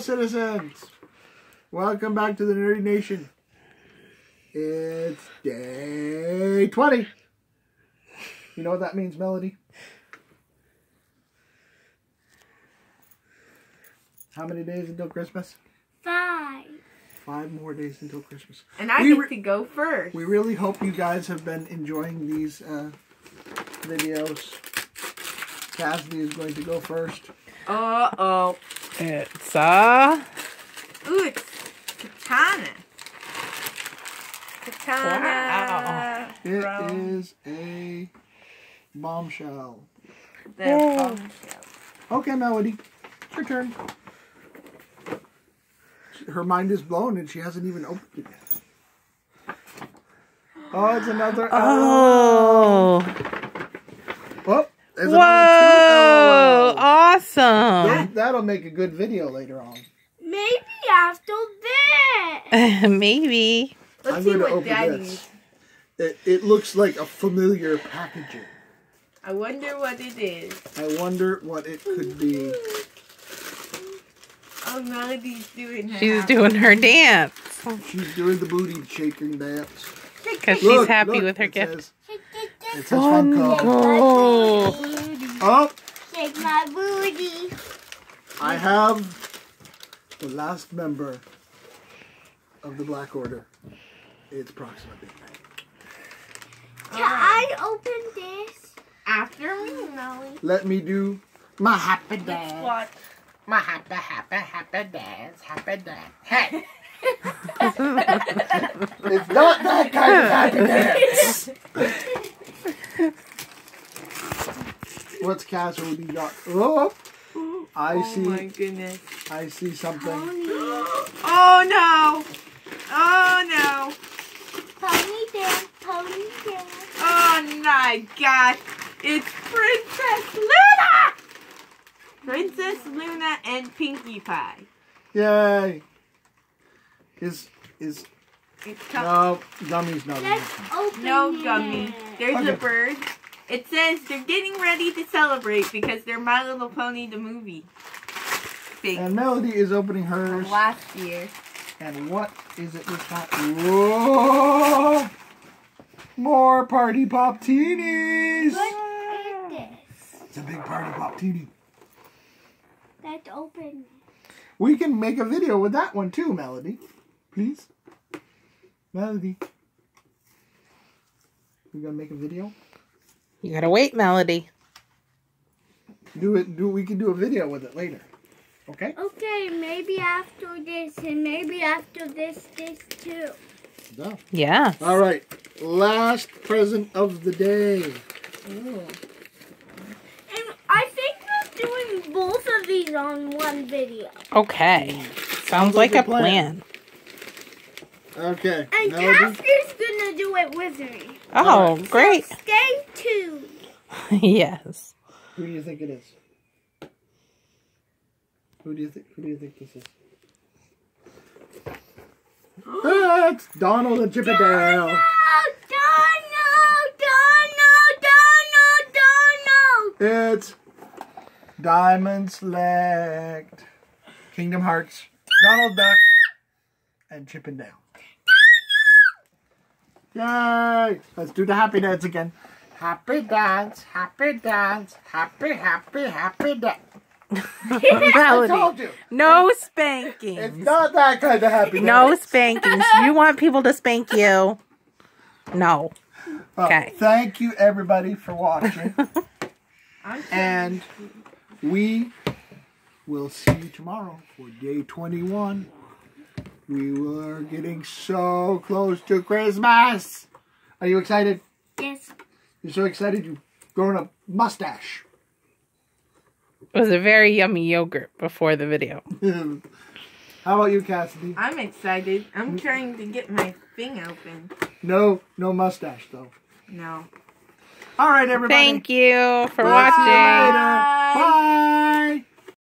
fellow citizens. Welcome back to the Nerdy Nation. It's day 20. You know what that means, Melody? How many days until Christmas? Five. Five more days until Christmas. And I We get to go first. We really hope you guys have been enjoying these uh, videos. Cassidy is going to go first. Uh oh. It's a... Ooh, it's katana. Katana. Wow. It from is a bombshell. the bombshell. Okay, Melody, it's your turn. Her mind is blown and she hasn't even opened it yet. Oh, it's another. oh Oh, there's whoa another two. Awesome. That'll- That'll make a good video later on. Maybe after that. Maybe. Let's I'm see what open Daddy's. this. It, it looks like a familiar packaging. I wonder what it is. I wonder what it could be. Oh, Melody's doing her. She's half- doing her dance She's doing the booty shaking dance. because she's happy look, with her it gift. Says, it says Funko. Funko. Oh, Shake my booty. I have the last member of the Black Order. It's Proxima Big Bang. Can I open this? After me, Melly. Let me do my happy dance. watch. My happy, happy, happy dance, happy dance. Hey! It's not that kind of happy dance. What's Cassidy got? Oh, I oh my see. goodness. I see something. Pony. Oh no! Oh no! Pony dance. Pony dance. Oh my god! It's Princess Luna! Princess Luna and Pinkie Pie. Yay! Is is It's com- no gummies not in Let's this one. open no it. gummy. There's Okay. a bird. It says they're getting ready to celebrate because they're My Little Pony the movie. Thing And Melody is opening hers. from last year. And what is it this time? Whoa! More party pop teenies! What is this? It's a big party pop teeny. Let's open We can make a video with that one too, Melody. Please? Melody. We're gonna make a video? You gotta wait, Melody. Do it do we can do a video with it later. Okay? Okay, maybe after this, and maybe after this, this too. No. Yeah. Alright. Last present of the day. Ooh. And I think we're doing both of these on one video. Okay. Hmm. Sounds like a plan. Okay. And Melody. Cassie's gonna do it with me. Oh, So great. stay tuned. yes. Who do you think it is? Who do you think? Who do you think this is? Ah, it's Donald and Chip 'n Dale. Donald, Donald, Donald, Donald, Donald. It's Diamond Select, Kingdom Hearts, Donald Duck, and Chip 'n Dale. Donald! Yay! Let's do the happy dance again. Happy dance, happy dance, happy, happy, happy dance. I told you. No It's spankings. not that kind of happy No spankings. You want people to spank you? No. Well, Okay. Thank you, everybody, for watching. And we will see you tomorrow for day 21. We are getting so close to Christmas. Are you excited? Yes. You're so excited you've grown a mustache. It was a very yummy yogurt before the video. How about you, Cassidy? I'm excited. I'm trying to get my thing open. No, no mustache though. No. All right, everybody. Thank you for We'll see you watching. later. Bye.